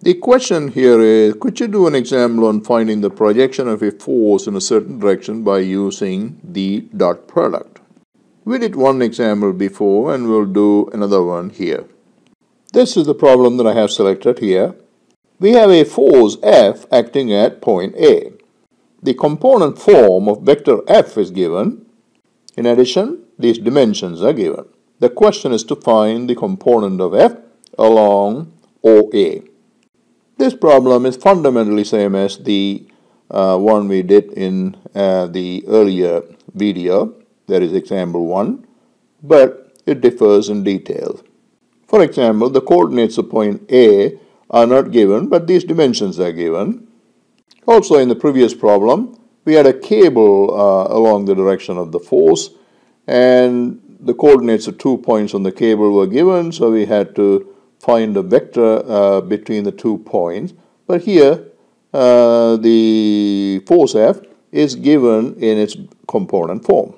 The question here is, could you do an example on finding the projection of a force in a certain direction by using the dot product? We did one example before and we'll do another one here. This is the problem that I have selected here. We have a force F acting at point A. The component form of vector F is given. In addition, these dimensions are given. The question is to find the component of F along OA. This problem is fundamentally same as the uh, one we did in uh, the earlier video, that is example 1, but it differs in details. For example, the coordinates of point A are not given, but these dimensions are given. Also in the previous problem, we had a cable uh, along the direction of the force and the coordinates of two points on the cable were given, so we had to find a vector uh, between the two points. But here, uh, the force F is given in its component form.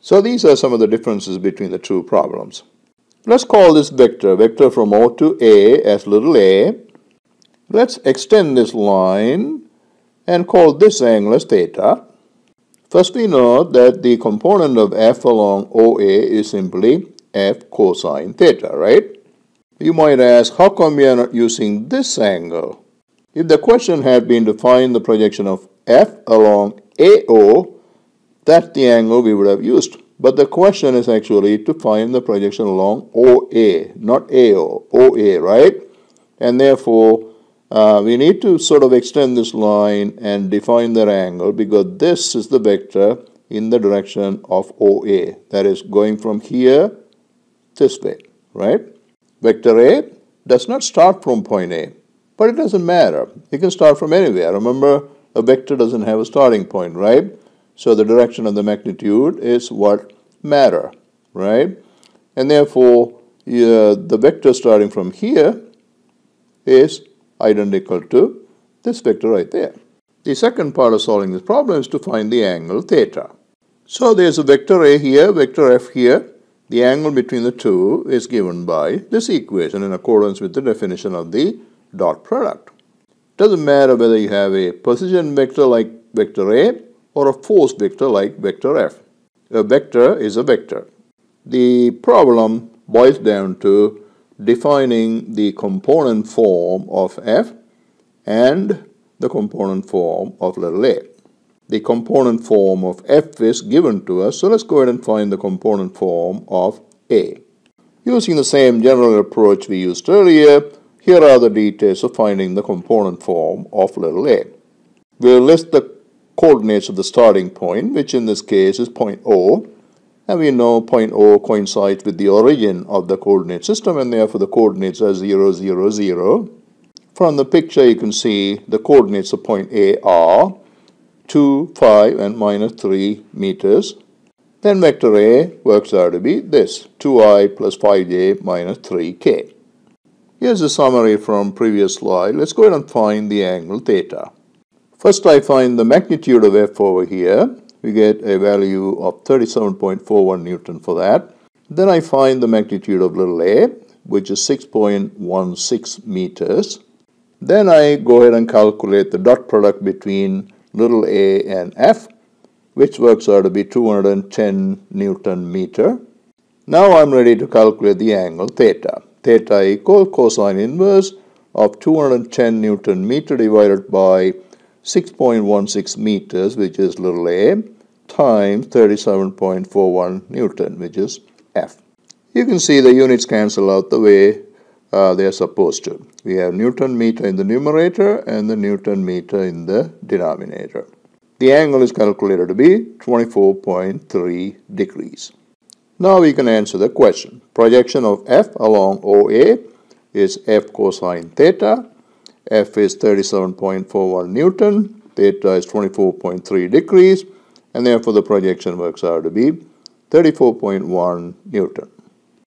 So these are some of the differences between the two problems. Let's call this vector, vector from O to A as little a. Let's extend this line and call this angle as theta. First we know that the component of f along OA is simply f cosine theta, right? You might ask, how come we are not using this angle? If the question had been to find the projection of f along AO, that's the angle we would have used. But the question is actually to find the projection along OA, not AO, OA, right? And therefore, uh, we need to sort of extend this line and define that angle because this is the vector in the direction of OA. That is going from here this way, right? Vector A does not start from point A, but it doesn't matter. It can start from anywhere. Remember, a vector doesn't have a starting point, right? So the direction of the magnitude is what matter, right? And therefore, uh, the vector starting from here is identical to this vector right there. The second part of solving this problem is to find the angle theta. So there's a vector A here, vector F here. The angle between the two is given by this equation in accordance with the definition of the dot product. Doesn't matter whether you have a position vector like vector A or a force vector like vector F. A vector is a vector. The problem boils down to defining the component form of f and the component form of little a. The component form of f is given to us, so let's go ahead and find the component form of a. Using the same general approach we used earlier, here are the details of finding the component form of little a. We'll list the coordinates of the starting point, which in this case is point O, and we know point O coincides with the origin of the coordinate system and therefore the coordinates are 0, 0, 0. From the picture you can see the coordinates of point A are 2, 5 and minus 3 meters. Then vector A works out to be this 2i plus 5j minus 3k. Here's a summary from previous slide. Let's go ahead and find the angle theta. First I find the magnitude of f over here we get a value of 37.41 Newton for that. Then I find the magnitude of little a, which is 6.16 meters. Then I go ahead and calculate the dot product between little a and f, which works out to be 210 Newton meter. Now I'm ready to calculate the angle theta. Theta equal cosine inverse of 210 Newton meter divided by 6.16 meters, which is little a, times 37.41 Newton, which is F. You can see the units cancel out the way uh, they are supposed to. We have Newton meter in the numerator and the Newton meter in the denominator. The angle is calculated to be 24.3 degrees. Now we can answer the question. Projection of F along OA is F cosine theta F is 37.41 Newton, theta is 24.3 degrees, and therefore the projection works out to be 34.1 Newton.